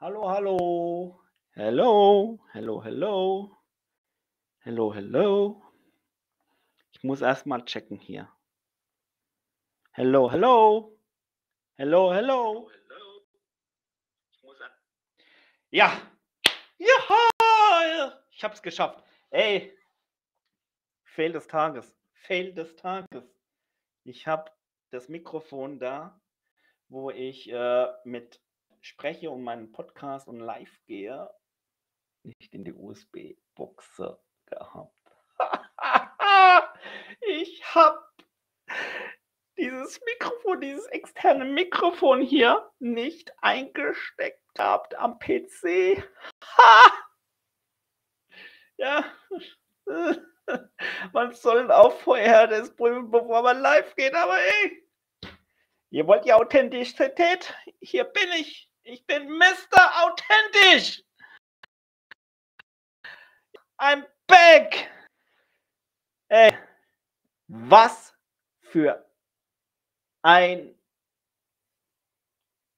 Hallo, hallo. Hello, hello, hello. Hello, hello. Ich muss erst mal checken hier. Hello. Ich muss er- Ja. Ja. Ich hab's geschafft. Ey. Fail des Tages. Fail des Tages. Ich habe das Mikrofon da, wo ich äh, mit spreche und meinen Podcast und live gehe, nicht in die USB-Buchse gehabt. ich habe dieses Mikrofon, dieses externe Mikrofon hier nicht eingesteckt gehabt am PC. Ja. Man soll auch vorher das prüfen, bevor man live geht, aber ey, ihr wollt ja Authentizität? Hier bin ich. Ich bin Mr. Authentisch. I'm back. Ey, was für ein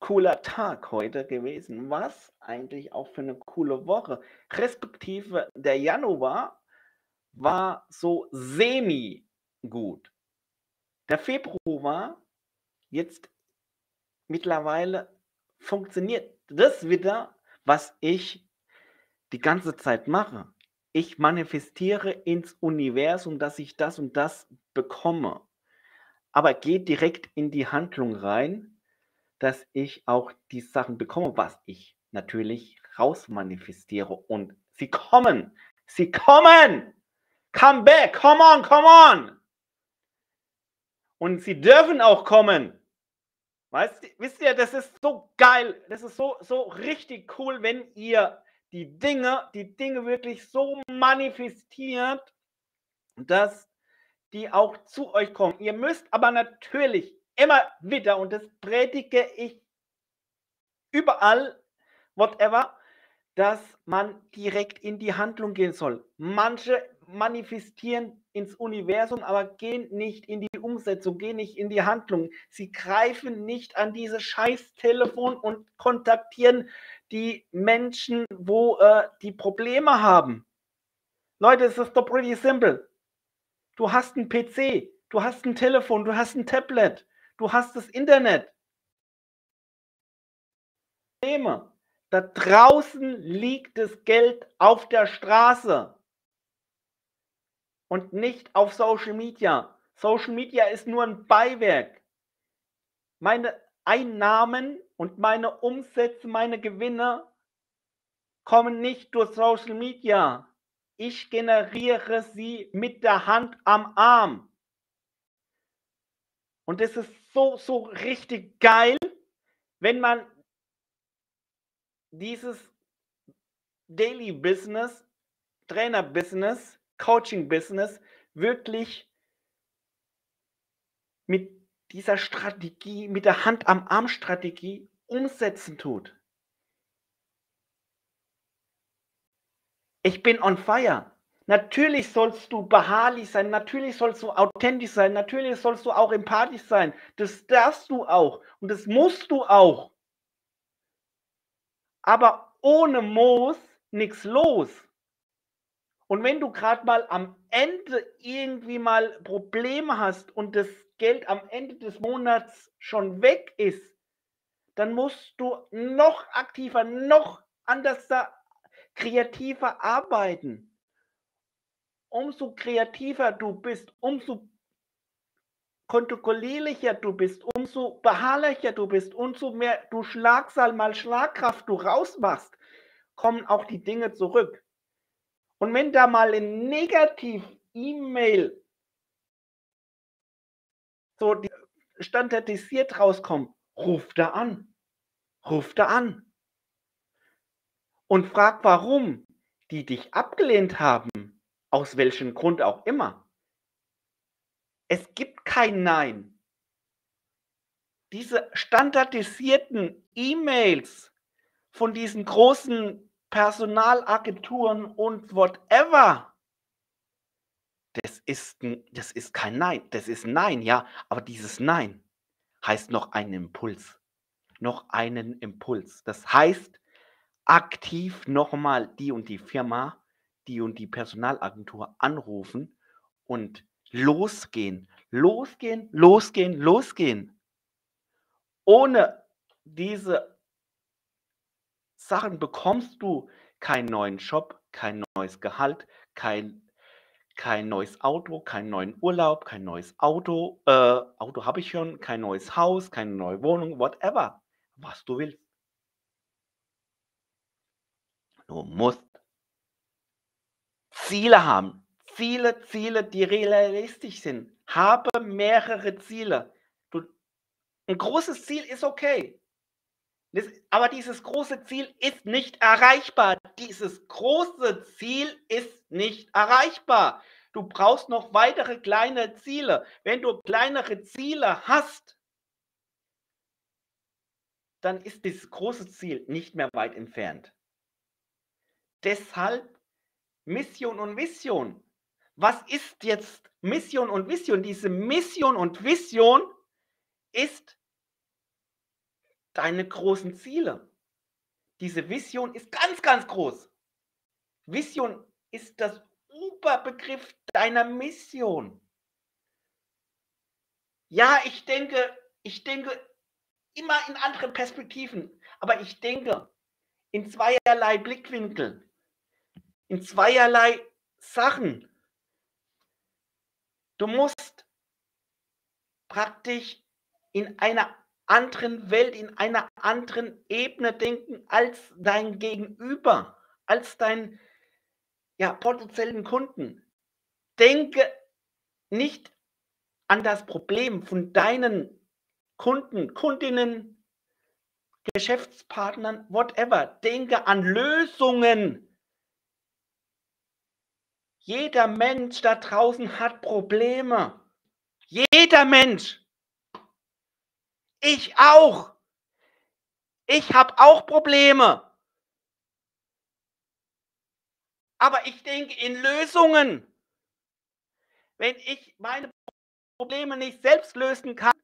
cooler Tag heute gewesen. Was eigentlich auch für eine coole Woche. Respektive der Januar war so semi gut. Der Februar jetzt mittlerweile funktioniert das wieder, was ich die ganze Zeit mache. Ich manifestiere ins Universum, dass ich das und das bekomme. Aber geht direkt in die Handlung rein, dass ich auch die Sachen bekomme, was ich natürlich rausmanifestiere. Und sie kommen. Sie kommen. Come back. Come on, come on. Und sie dürfen auch kommen. Weißt, wisst ihr, das ist so geil. Das ist so, so richtig cool, wenn ihr die Dinge, die Dinge wirklich so manifestiert, dass die auch zu euch kommen. Ihr müsst aber natürlich immer wieder, und das predige ich überall, whatever, dass man direkt in die Handlung gehen soll. Manche manifestieren ins Universum, aber gehen nicht in die Umsetzung, gehen nicht in die Handlung. Sie greifen nicht an dieses scheiß Telefon und kontaktieren die Menschen, wo äh, die Probleme haben. Leute, es ist doch pretty simple. Du hast einen PC, du hast ein Telefon, du hast ein Tablet, du hast das Internet. Probleme. Da draußen liegt das Geld auf der Straße und nicht auf Social Media. Social Media ist nur ein Beiwerk. Meine Einnahmen und meine Umsätze, meine Gewinne kommen nicht durch Social Media. Ich generiere sie mit der Hand am Arm. Und es ist so, so richtig geil, wenn man dieses Daily Business, Trainer Business, Coaching Business wirklich mit dieser Strategie, mit der Hand am Arm Strategie umsetzen tut. Ich bin on fire. Natürlich sollst du beharrlich sein, natürlich sollst du authentisch sein, natürlich sollst du auch empathisch sein. Das darfst du auch und das musst du auch. Aber ohne Moos nichts los. Und wenn du gerade mal am Ende irgendwie mal Probleme hast und das Geld am Ende des Monats schon weg ist, dann musst du noch aktiver, noch anders, kreativer arbeiten. Umso kreativer du bist, umso kontrollierlicher du bist, umso beharrlicher du bist, umso mehr du Schlagsal mal Schlagkraft du rausmachst, kommen auch die Dinge zurück. Und wenn da mal ein Negativ-E-Mail so standardisiert rauskommt, ruf da an. Ruf da an. Und frag, warum die dich abgelehnt haben, aus welchem Grund auch immer. Es gibt kein Nein. Diese standardisierten E-Mails von diesen großen Personalagenturen und whatever, das ist, das ist kein Nein. Das ist Nein, ja. Aber dieses Nein heißt noch einen Impuls. Noch einen Impuls. Das heißt, aktiv nochmal die und die Firma, die und die Personalagentur anrufen und losgehen, losgehen, losgehen, losgehen. Ohne diese Sachen bekommst du keinen neuen Job, kein neues Gehalt, kein, kein neues Auto, keinen neuen Urlaub, kein neues Auto. Äh, Auto habe ich schon, kein neues Haus, keine neue Wohnung, whatever, was du willst. Du musst Ziele haben. Ziele, Ziele, die realistisch sind. Habe mehrere Ziele. Du, ein großes Ziel ist okay. Aber dieses große Ziel ist nicht erreichbar. Dieses große Ziel ist nicht erreichbar. Du brauchst noch weitere kleine Ziele. Wenn du kleinere Ziele hast, dann ist dieses große Ziel nicht mehr weit entfernt. Deshalb Mission und Vision. Was ist jetzt Mission und Vision? Diese Mission und Vision ist deine großen Ziele. Diese Vision ist ganz, ganz groß. Vision ist das Oberbegriff deiner Mission. Ja, ich denke, ich denke immer in andere Perspektiven, aber ich denke in zweierlei Blickwinkel, in zweierlei Sachen. Du musst praktisch in einer anderen Welt, in einer anderen Ebene denken als dein Gegenüber, als dein ja, potenziellen Kunden. Denke nicht an das Problem von deinen Kunden, Kundinnen, Geschäftspartnern, whatever. Denke an Lösungen. Jeder Mensch da draußen hat Probleme. Jeder Mensch. Ich auch. Ich habe auch Probleme. Aber ich denke in Lösungen. Wenn ich meine Probleme nicht selbst lösen kann,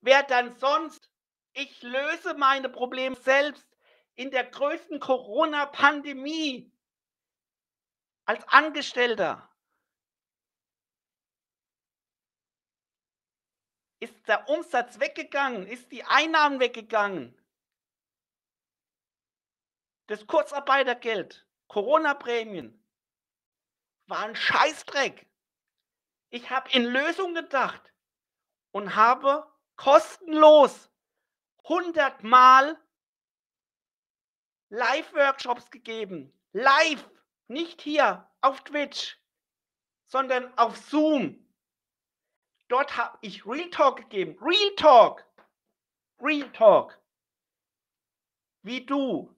wer dann sonst? Ich löse meine Probleme selbst in der größten Corona-Pandemie als Angestellter. Ist der Umsatz weggegangen? Ist die Einnahmen weggegangen? Das Kurzarbeitergeld, Corona-Prämien, war ein Scheißdreck. Ich habe in Lösungen gedacht und habe kostenlos 100 Mal Live-Workshops gegeben. Live, nicht hier auf Twitch, sondern auf Zoom. Dort habe ich Real Talk gegeben. Real Talk. Real Talk. Wie du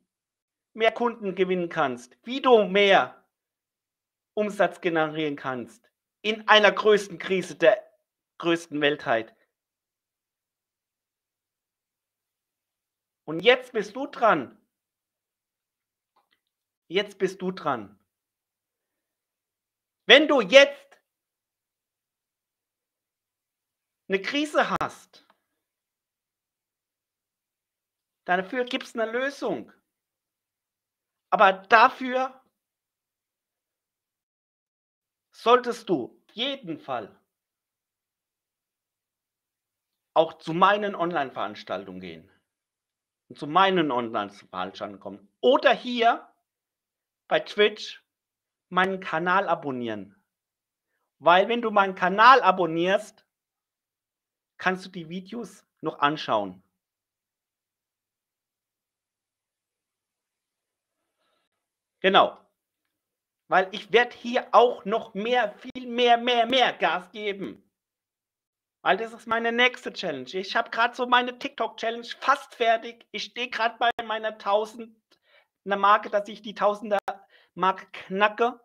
mehr Kunden gewinnen kannst, wie du mehr Umsatz generieren kannst in einer größten Krise der größten Weltheit. Und jetzt bist du dran. Jetzt bist du dran. Wenn du jetzt eine Krise hast, dafür gibt es eine Lösung. Aber dafür solltest du jeden Fall auch zu meinen Online-Veranstaltungen gehen. Und zu meinen Online-Veranstaltungen kommen. Oder hier bei Twitch meinen Kanal abonnieren. Weil wenn du meinen Kanal abonnierst, kannst du die Videos noch anschauen. Genau. Weil ich werde hier auch noch mehr, viel mehr, mehr, mehr Gas geben. Weil das ist meine nächste Challenge. Ich habe gerade so meine TikTok-Challenge fast fertig. Ich stehe gerade bei meiner 1000 einer Marke, dass ich die 1000er Marke knacke.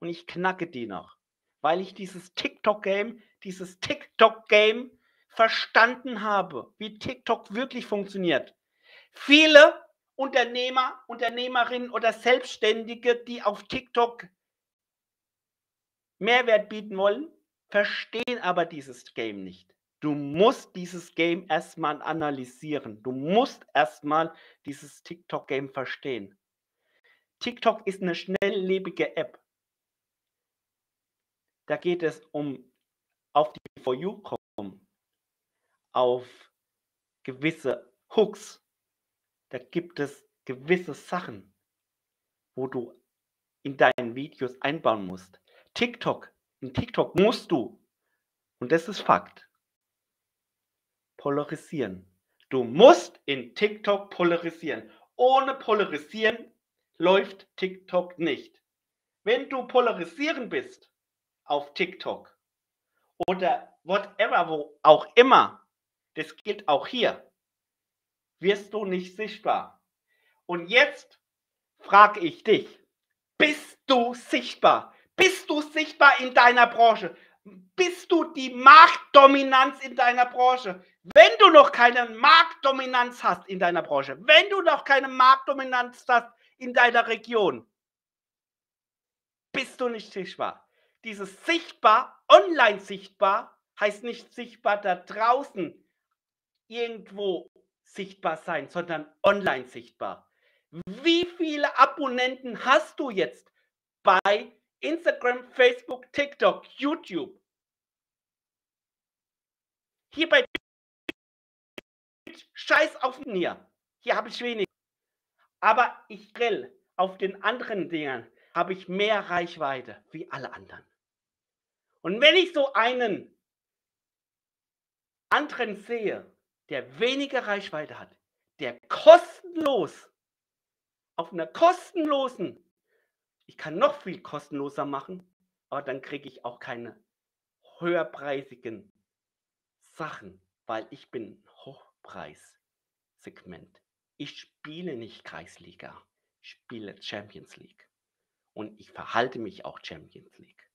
Und ich knacke die noch. Weil ich dieses TikTok-Game, dieses TikTok-Game verstanden habe, wie TikTok wirklich funktioniert. Viele Unternehmer, Unternehmerinnen oder Selbstständige, die auf TikTok Mehrwert bieten wollen, verstehen aber dieses Game nicht. Du musst dieses Game erstmal analysieren. Du musst erstmal dieses TikTok-Game verstehen. TikTok ist eine schnelllebige App. Da geht es um auf die For You auf gewisse Hooks. Da gibt es gewisse Sachen, wo du in deinen Videos einbauen musst. TikTok, in TikTok musst du, und das ist Fakt, polarisieren. Du musst in TikTok polarisieren. Ohne polarisieren läuft TikTok nicht. Wenn du polarisieren bist auf TikTok oder whatever, wo auch immer, das gilt auch hier, wirst du nicht sichtbar. Und jetzt frage ich dich, bist du sichtbar? Bist du sichtbar in deiner Branche? Bist du die Marktdominanz in deiner Branche? Wenn du noch keine Marktdominanz hast in deiner Branche, wenn du noch keine Marktdominanz hast in deiner Region, bist du nicht sichtbar. Dieses sichtbar, online sichtbar, heißt nicht sichtbar da draußen irgendwo sichtbar sein, sondern online sichtbar. Wie viele Abonnenten hast du jetzt bei Instagram, Facebook, TikTok, YouTube? Hier bei Scheiß auf mir. Hier habe ich wenig. Aber ich grill auf den anderen Dingern habe ich mehr Reichweite wie alle anderen. Und wenn ich so einen anderen sehe, der weniger Reichweite hat, der kostenlos auf einer kostenlosen, ich kann noch viel kostenloser machen, aber dann kriege ich auch keine höherpreisigen Sachen, weil ich bin Hochpreissegment. Ich spiele nicht Kreisliga, ich spiele Champions League. Und ich verhalte mich auch Champions League.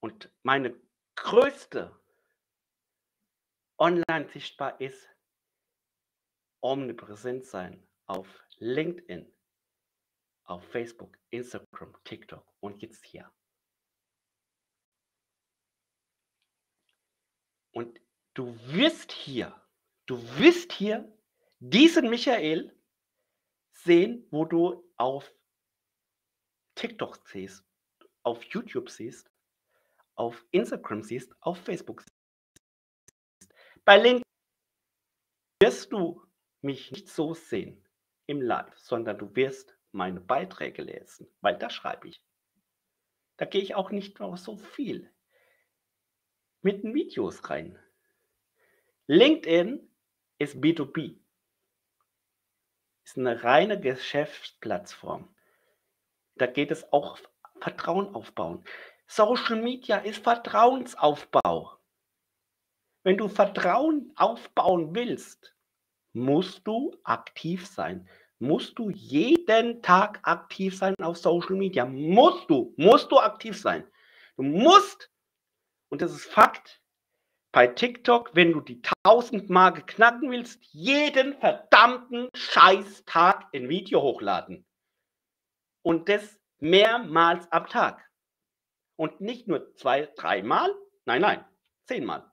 Und meine größte online sichtbar ist omnipräsent sein auf LinkedIn, auf Facebook, Instagram, TikTok und jetzt hier. Und du wirst hier, du wirst hier diesen Michael sehen, wo du auf TikTok siehst, auf YouTube siehst, auf Instagram siehst, auf Facebook siehst. Bei LinkedIn wirst du mich nicht so sehen im Live, sondern du wirst meine Beiträge lesen, weil da schreibe ich. Da gehe ich auch nicht noch so viel mit den Videos rein. LinkedIn ist B2B. Ist eine reine Geschäftsplattform. Da geht es auch Vertrauen aufbauen. Social Media ist Vertrauensaufbau. Wenn du Vertrauen aufbauen willst, musst du aktiv sein. Musst du jeden Tag aktiv sein auf Social Media. Musst du, musst du aktiv sein. Du musst, und das ist Fakt, bei TikTok, wenn du die 1000 Marke knacken willst, jeden verdammten Scheißtag ein Video hochladen. Und das mehrmals am Tag. Und nicht nur zwei, dreimal, nein, nein, zehnmal.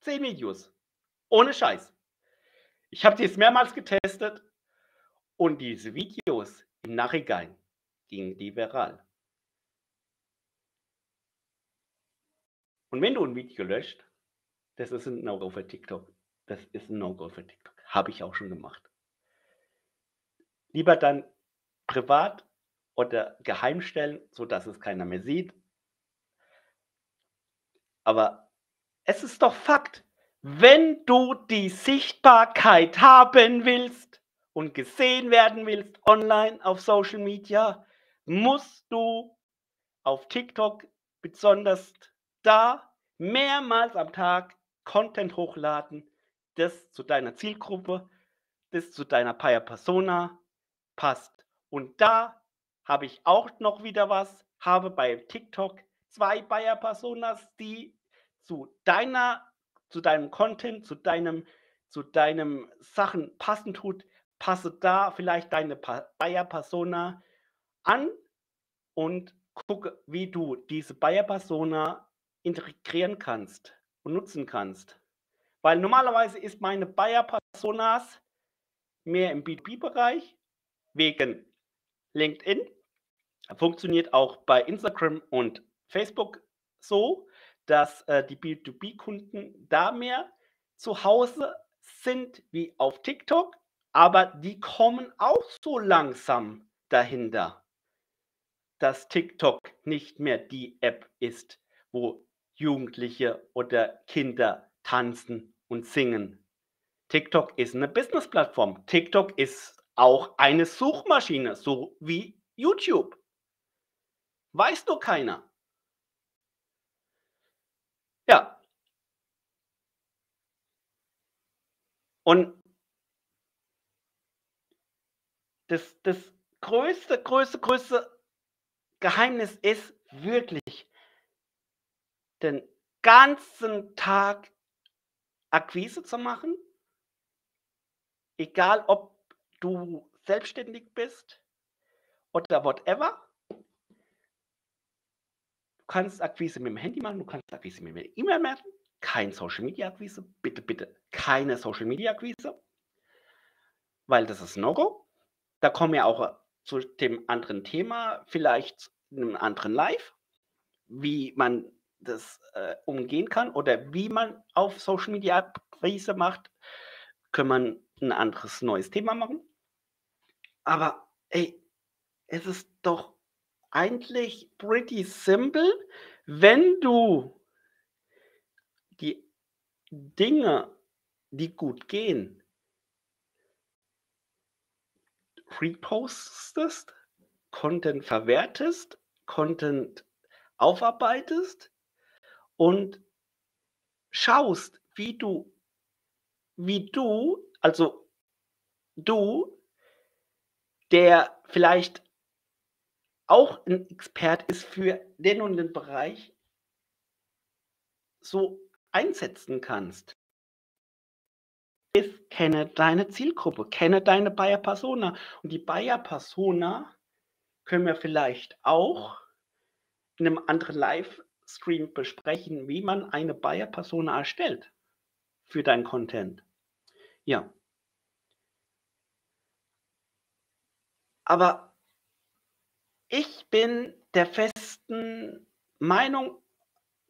Zehn Videos. Ohne Scheiß. Ich habe die jetzt mehrmals getestet und diese Videos im Nachhinein gingen die viral. Und wenn du ein Video löscht, das ist ein No-Go für TikTok. Das ist ein No-Go für TikTok. Habe ich auch schon gemacht. Lieber dann privat oder geheim stellen, sodass es keiner mehr sieht. Aber es ist doch Fakt, wenn du die Sichtbarkeit haben willst und gesehen werden willst online auf Social Media, musst du auf TikTok besonders da mehrmals am Tag Content hochladen, das zu deiner Zielgruppe, das zu deiner Paia Persona passt. Und da habe ich auch noch wieder was, habe bei TikTok zwei Bayer Personas, die zu deiner, zu deinem Content, zu deinem, zu deinem Sachen passen tut, passe da vielleicht deine Bayer Persona an und gucke, wie du diese Bayer Persona integrieren kannst und nutzen kannst. Weil normalerweise ist meine Bayer Personas mehr im B2B-Bereich wegen LinkedIn. Funktioniert auch bei Instagram und Facebook so, dass äh, die B2B-Kunden da mehr zu Hause sind wie auf TikTok, aber die kommen auch so langsam dahinter, dass TikTok nicht mehr die App ist, wo Jugendliche oder Kinder tanzen und singen. TikTok ist eine Business-Plattform. TikTok ist auch eine Suchmaschine, so wie YouTube. Weiß doch keiner. Ja. Und das, das größte, größte, größte Geheimnis ist wirklich den ganzen Tag Akquise zu machen, egal ob du selbstständig bist oder whatever. Kannst Akquise mit dem Handy machen, du kannst Akquise mit dem E-Mail machen, kein Social Media Akquise, bitte, bitte keine Social Media Akquise, weil das ist No-Go. Da kommen wir auch zu dem anderen Thema, vielleicht in einem anderen Live, wie man das äh, umgehen kann oder wie man auf Social Media Akquise macht, können man ein anderes neues Thema machen. Aber ey, es ist doch eigentlich pretty simple, wenn du die Dinge, die gut gehen, repostest, Content verwertest, Content aufarbeitest und schaust, wie du, wie du, also du, der vielleicht auch ein Expert ist für den und den Bereich, so einsetzen kannst. Ist, kenne deine Zielgruppe, kenne deine Buyer Persona. Und die Buyer Persona können wir vielleicht auch in einem anderen Livestream besprechen, wie man eine Buyer Persona erstellt für dein Content. Ja. Aber ich bin der festen Meinung,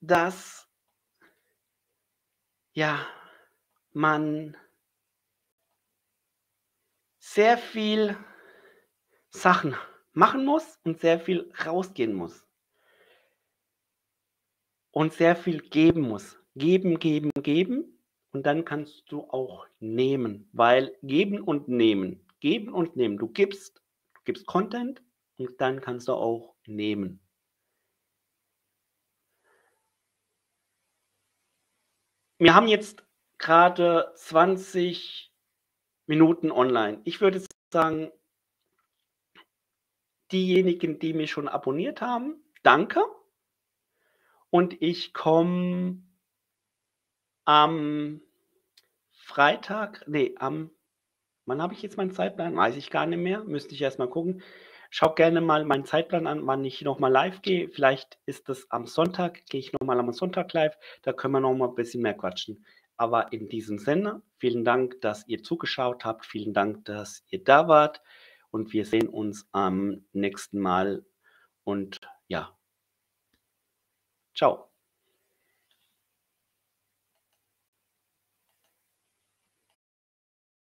dass ja, man sehr viel Sachen machen muss und sehr viel rausgehen muss. Und sehr viel geben muss. Geben, geben, geben. Und dann kannst du auch nehmen, weil geben und nehmen, geben und nehmen. Du gibst, du gibst Content und dann kannst du auch nehmen. Wir haben jetzt gerade 20 Minuten online. Ich würde sagen, diejenigen, die mich schon abonniert haben, danke. Und ich komme am Freitag, nee, am, wann habe ich jetzt meinen Zeitplan? Weiß ich gar nicht mehr, müsste ich erst mal gucken. Schau gerne mal meinen Zeitplan an, wann ich nochmal live gehe. Vielleicht ist das am Sonntag, gehe ich nochmal am Sonntag live, da können wir nochmal ein bisschen mehr quatschen. Aber in diesem Sinne, vielen Dank, dass ihr zugeschaut habt, vielen Dank, dass ihr da wart und wir sehen uns am nächsten Mal und ja, ciao.